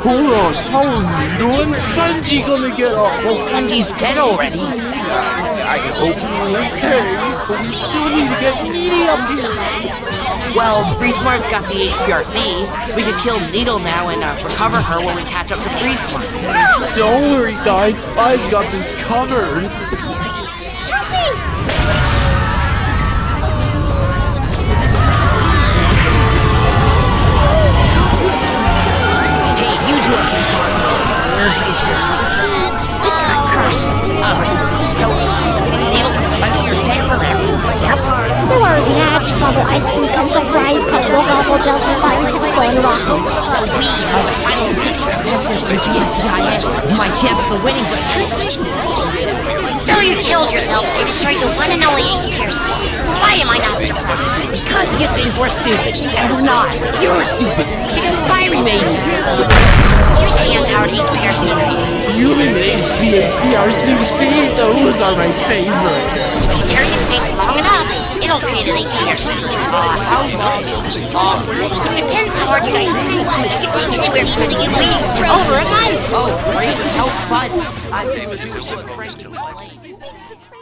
Hold on, how are Needle and Spongy gonna get off? Well, Spongy's dead already. I hope you're okay, but we still need to get Needy up here. Well, Breesmart's got the HPRC. We could kill Needle now and uh, recover her when we catch up to Breesmart. Don't worry, guys, I've got this covered. Where's the HPRC? It got crushed. Oh, so Needle and Spongy are dead forever. So are Match, Bubble Ice Cream, Gum Surprise, Gobble Gobble, Delta Fire, Pixel, and Rocco. So we are the final six contestants in BNTIS. My chance of winning just. So you killed yourselves and destroyed the one and only eight HPRC. Why am I not surprised? Because you think we're stupid, and we're not. You're stupid, because Firey made you. Here's a hand-powered HPRC radio. You and the PRCC, those are my favorite. If you turn the pink long enough, it'll create an HPRC. How long is it? Depends how hard you guys pull. It can take anywhere from a few weeks to over a month. Oh, great. How fun. I'm so afraid to play.